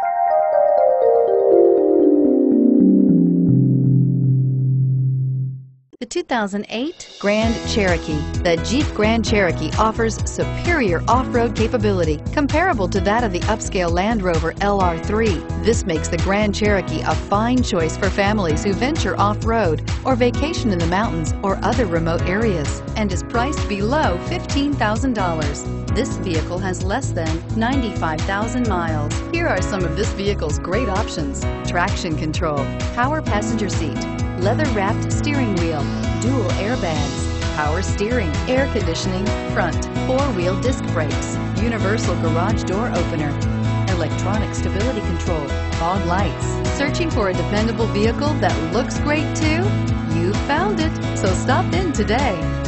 The 2008 Grand Cherokee. The Jeep Grand Cherokee offers superior off-road capability comparable to that of the upscale Land Rover LR3. This makes the Grand Cherokee a fine choice for families who venture off-road or vacation in the mountains or other remote areas and is priced below $15,000. This vehicle has less than 95,000 miles. Here are some of this vehicle's great options. Traction control, power passenger seat, leather-wrapped steering wheel, dual airbags, power steering, air conditioning, front, four-wheel disc brakes, universal garage door opener, electronic stability control, fog lights. Searching for a dependable vehicle that looks great too? You found it, so stop in today.